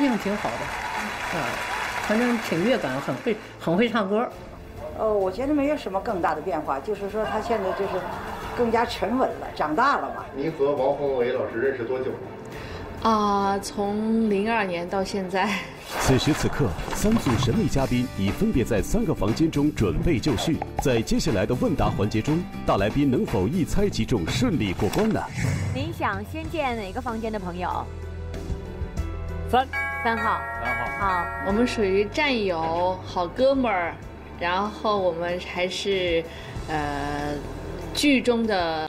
印象挺好的，啊，反正挺乐感，很会很会唱歌。哦，我觉得没有什么更大的变化，就是说他现在就是更加沉稳了，长大了嘛。您和王宏伟老师认识多久了？啊，从零二年到现在。此时此刻，三组神秘嘉宾已分别在三个房间中准备就绪。在接下来的问答环节中，大来宾能否一猜即中，顺利过关呢？您想先见哪个房间的朋友？三三号，三号，啊，我们属于战友、好哥们儿，然后我们还是，呃，剧中的。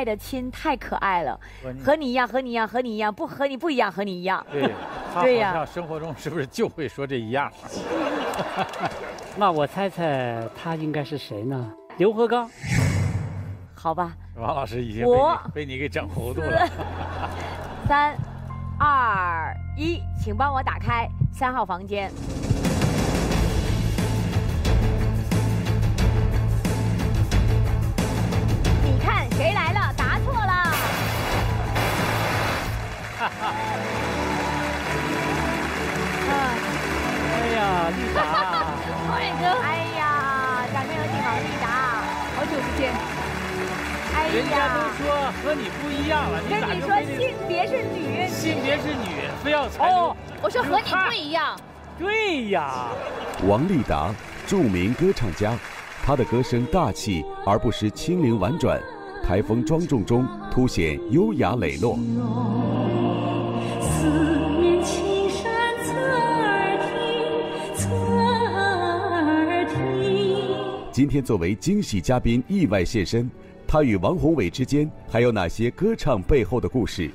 爱的亲太可爱了，和你一样，和你一样，和你一样，不和你不一样，和你一样。对，他好对呀像生活中是不是就会说这一样？那我猜猜他应该是谁呢？刘和刚。好吧，王老师已经被你被你给整糊涂了。三、二、一，请帮我打开三号房间。哎呀，丽达，帅哥！哎呀，掌声有请王丽达，好久不见。哎呀人家都，说和你不一样了，你跟你说性别是女，性别是女，非要猜哦出？我说和你不一样。对呀，王丽达，著名歌唱家，她的歌声大气而不失轻灵婉转，台风庄重中凸显优雅磊落。今天作为惊喜嘉宾意外现身，他与王宏伟之间还有哪些歌唱背后的故事？